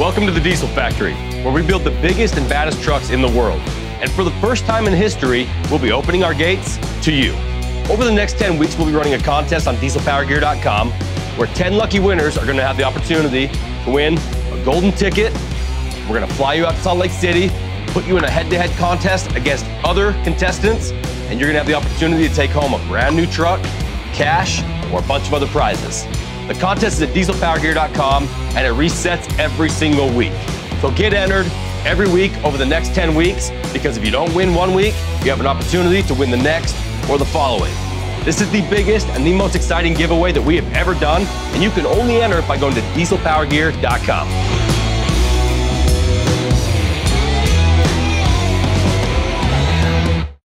Welcome to the Diesel Factory, where we build the biggest and baddest trucks in the world. And for the first time in history, we'll be opening our gates to you. Over the next 10 weeks, we'll be running a contest on dieselpowergear.com where 10 lucky winners are going to have the opportunity to win a golden ticket. We're going to fly you out to Salt Lake City, put you in a head to head contest against other contestants, and you're going to have the opportunity to take home a brand new truck, cash, or a bunch of other prizes. The contest is at dieselpowergear.com and it resets every single week. So get entered every week over the next 10 weeks because if you don't win one week, you have an opportunity to win the next or the following. This is the biggest and the most exciting giveaway that we have ever done, and you can only enter it by going to dieselpowergear.com.